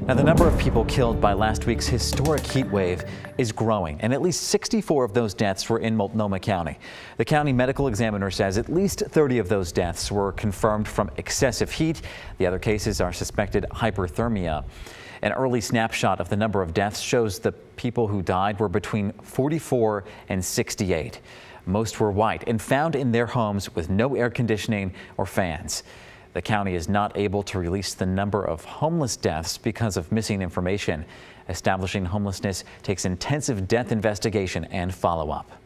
Now, the number of people killed by last week's historic heat wave is growing, and at least 64 of those deaths were in Multnomah County. The county medical examiner says at least 30 of those deaths were confirmed from excessive heat. The other cases are suspected hyperthermia. An early snapshot of the number of deaths shows the people who died were between 44 and 68. Most were white and found in their homes with no air conditioning or fans. The county is not able to release the number of homeless deaths because of missing information. Establishing homelessness takes intensive death investigation and follow up.